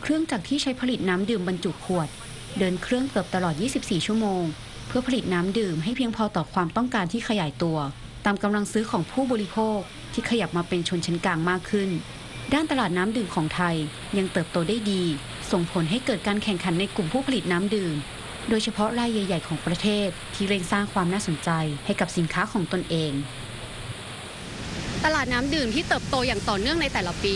เครื่องจักรที่ใช้ผลิตน้ำดื่มบรรจุขวด เดินเครื่องเกือบตลอด 24 ชั่วโมง เพื่อผลิตน้ำดื่มให้เพียงพอต่อความต้องการที่ขยายตัว ตามกำลังซื้อของผู้บริโภคที่ขยับมาเป็นชนชั้นกลางมากขึ้น ด้านตลาดน้ำดื่มของไทยยังเติบโตได้ดี ส่งผลให้เกิดการแข่งขันในกลุ่มผู้ผลิตน้ำดื่ม โดยเฉพาะรายใหญ่ ๆ ของประเทศที่เร่งสร้างความน่าสนใจให้กับสินค้าของตนเอง ตลาดน้ำดื่มที่เติบโตอย่างต่อเนื่องในแต่ละปี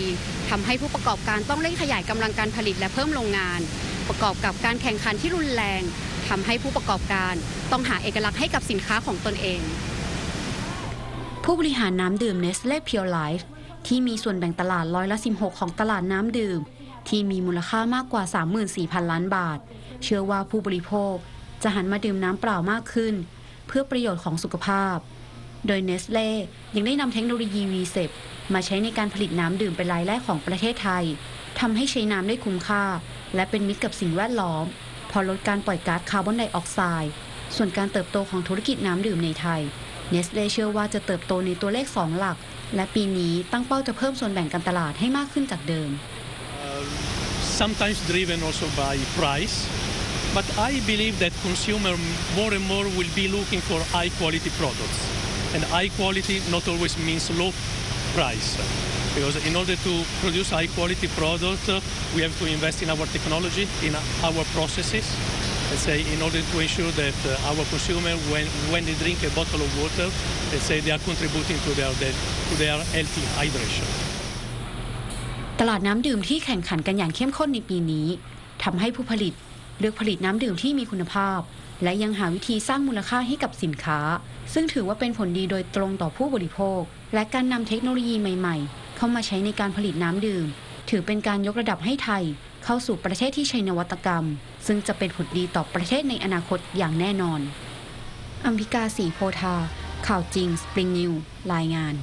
ทำให้ผู้ประกอบการต้องเร่งขยายกำลังการผลิตและเพิ่มโรงงาน ประกอบกับการแข่งขันที่รุนแรงทำให้ผู้ประกอบการต้องหาเอกลักษณ์ให้กับสินค้าของตนเอง ผู้บริหารน้ำดื่ม Nestle Pure Life ที่มีส่วนแบ่งตลาดร้อยละ 16 ของตลาดน้ำดื่ม ที่มีมูลค่ามากกว่า 34,000 ล้านบาท เชื่อว่าผู้บริโภคจะหันมาดื่มน้ำเปล่ามากขึ้น เพื่อประโยชน์ของสุขภาพ โดย Nestle ยังได้นำเทคโนโลยี v c e p มาใช้ในการผลิตน้ำดื่มเป็นรายแรกของประเทศไทยทำให้ใช้น้ำได้คุ้มค่า และเป็นมิตรกับสิ่งแวดล้อม พอลดการปล่อยก๊าซคาร์บอนไดออกไซด์ส่วนการเติบโตของธุรกิจน้ำดื่มในไทยเนสเลเชื่อว่าจะเติบโตในตัวเลข 2 หลัก และปีนี้ตั้งเป้าจะเพิ่มส่วนแบ่งการตลาดให้มากขึ้นจากเดิม sometimes driven also by price. But I believe that consumer more and more will be looking for high quality products. And high quality not always means low price. Because in order to produce high quality product, we have to invest in our technology, in our processes. Let's say in order to ensure that our consumer, when, when they drink a bottle of water, let's say they are contributing to their, to their healthy hydration. ตลาดน้ำดื่มที่แข่งขันกันอย่างเข้มข้นในปีนี้ทำให้ผู้ผลิตเลือกผลิตน้ำดื่มที่มีคุณภาพ และยังหาวิธีสร้างมูลค่าให้กับสินค้า ซึ่งถือว่าเป็นผลดีโดยตรงต่อผู้บริโภค และการนำเทคโนโลยีใหม่ๆ เข้ามาใช้ในการผลิตน้ำดื่ม ถือเป็นการยกระดับให้ไทย เข้าสู่ประเทศที่ใช้นวัตกรรม ซึ่งจะเป็นผลดีต่อประเทศในอนาคตอย่างแน่นอน อัมพิกาศรีโพธาข่าวจริง Spring News รายงาน